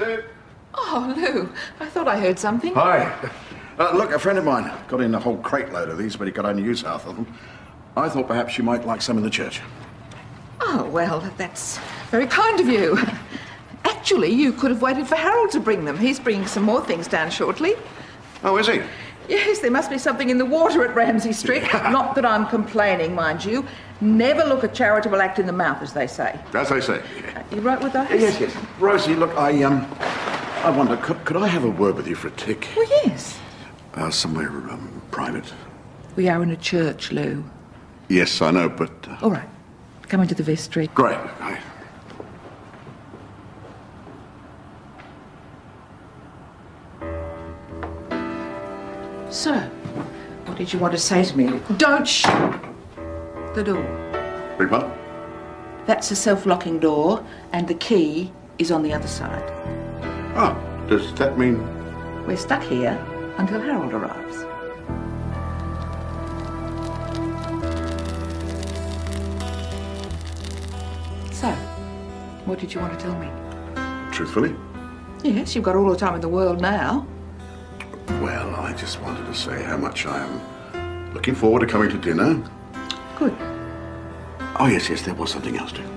Rosie! Oh, Lou, I thought I heard something. Hi. Uh, look, a friend of mine got in a whole crate load of these, but he could only use half of them. I thought perhaps you might like some in the church. Oh, well, that's very kind of you. Actually, you could have waited for Harold to bring them. He's bringing some more things down shortly. Oh, is he? Yes, there must be something in the water at Ramsay Street. Not that I'm complaining, mind you. Never look a charitable act in the mouth, as they say. As they say. You right with those? Yes, yes. Rosie, look, I, um, I wonder, could, could I have a word with you for a tick? Well, yes. Uh, somewhere, um, private? We are in a church, Lou. Yes, I know, but... Uh, All right. Come into the vestry. great. I, So, what did you want to say to me? Don't shut the door. big pardon? That's a self-locking door, and the key is on the other side. Oh, does that mean... We're stuck here until Harold arrives. So, what did you want to tell me? Truthfully? Yes, you've got all the time in the world now. Well, I just wanted to say how much I am looking forward to coming to dinner. Good. Oh, yes, yes, there was something else too.